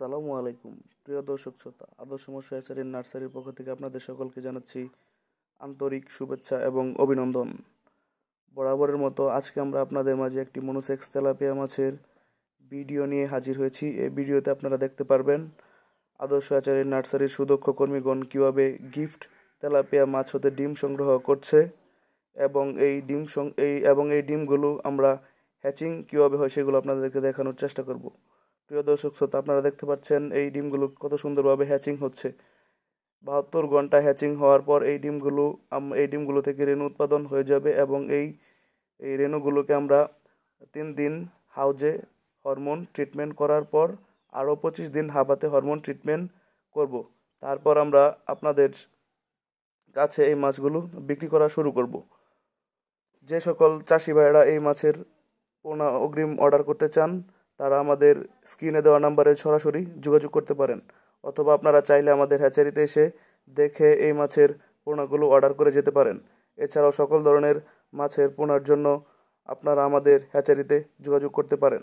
আসসালামু আলাইকুম। প্রিয় দর্শক শ্রোতা, আদর্শ মশাইচারীর নার্সারির পক্ষ থেকে আপনাদের সকলকে জানাচ্ছি আন্তরিক শুভেচ্ছা এবং অভিনন্দন। বরাবরের মতো আজকে আমরা আপনাদের মাঝে একটি মনোসেক্স তেলাপিয়া মাছের ভিডিও নিয়ে হাজির হয়েছি। এই ভিডিওতে আপনারা দেখতে পারবেন আদর্শ আচারের নার্সারির সুদক্ষ কর্মীগণ কীভাবে গিফট তেলাপিয়া মাছ হতে ডিম সংগ্রহ করছে এবং এই ডিম এই এবং এই ডিমগুলো আমরা হ্যাচিং কীভাবে হয় সেগুলো আপনাদেরকে দেখানোর চেষ্টা করব। প্রিয় দর্শক, শ্রোতা, আপনারা দেখতে পাচ্ছেন এই ডিমগুলো কত সুন্দরভাবে হ্যাচিং হচ্ছে। বাহাত্তর ঘণ্টা হ্যাচিং হওয়ার পর এই ডিমগুলো এই ডিমগুলো থেকে রেণু উৎপাদন হয়ে যাবে এবং এই এই রেণুগুলোকে আমরা তিন দিন হাউজে হরমোন ট্রিটমেন্ট করার পর আরও পঁচিশ দিন হাবাতে হরমোন ট্রিটমেন্ট করব। তারপর আমরা আপনাদের কাছে এই মাছগুলো বিক্রি করা শুরু করব। যে সকল চাষি ভাইয়েরা এই মাছের পোনা অগ্রিম অর্ডার করতে চান তারা আমাদের স্ক্রিনে দেওয়া নাম্বারে সরাসরি যোগাযোগ করতে পারেন। অথবা আপনারা চাইলে আমাদের হ্যাচারিতে এসে দেখে এই মাছের পোনাগুলো অর্ডার করে যেতে পারেন। এছাড়াও সকল ধরনের মাছের পোনার জন্য আপনারা আমাদের হ্যাচারিতে যোগাযোগ করতে পারেন।